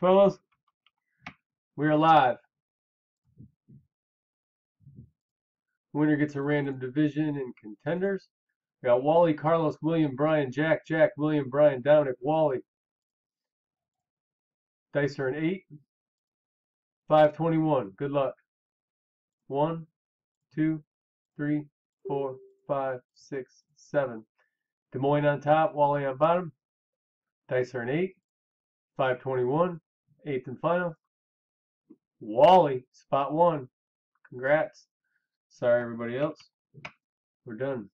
fellas. We're live. Winner gets a random division and contenders. We got Wally, Carlos, William, Brian, Jack, Jack, William, Brian, Dominic, Wally. Dice are an 8. 521. Good luck. One, two, three, four, five, six, seven. Des Moines on top, Wally on bottom. Dice are an 8. 521. Eighth and final. Wally, spot one. Congrats. Sorry, everybody else. We're done.